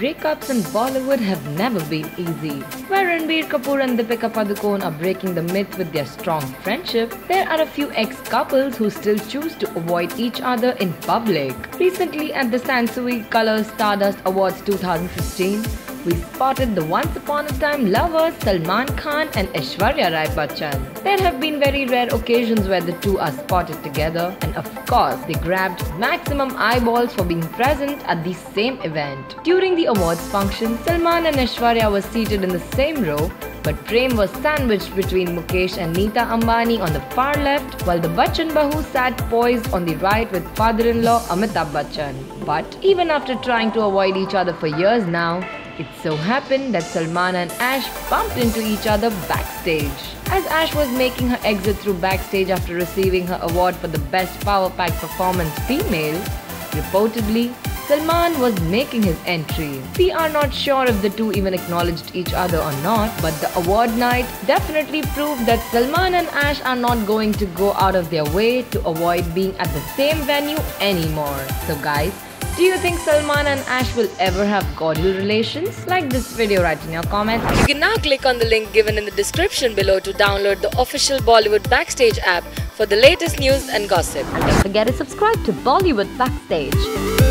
breakups in Bollywood have never been easy. Where Ranbir Kapoor and Deepika Padukone are breaking the myth with their strong friendship, there are a few ex-couples who still choose to avoid each other in public. Recently at the Sansui Colors Stardust Awards 2015, we spotted the once upon a time lovers Salman Khan and Aishwarya Rai Bachchan. There have been very rare occasions where the two are spotted together, and of course, they grabbed maximum eyeballs for being present at the same event. During the awards function, Salman and Aishwarya were seated in the same row but Prem was sandwiched between Mukesh and Neeta Ambani on the far left, while the Bachchan Bahu sat poised on the right with father-in-law Amitabh Bachchan. But even after trying to avoid each other for years now, it so happened that Salman and Ash bumped into each other backstage. As Ash was making her exit through backstage after receiving her award for the Best Power Pack Performance Female, reportedly, Salman was making his entry. We are not sure if the two even acknowledged each other or not, but the award night definitely proved that Salman and Ash are not going to go out of their way to avoid being at the same venue anymore. So guys, do you think Salman and Ash will ever have cordial relations? Like this video, write in your comments. You can now click on the link given in the description below to download the official Bollywood Backstage app for the latest news and gossip. And don't forget to subscribe to Bollywood Backstage.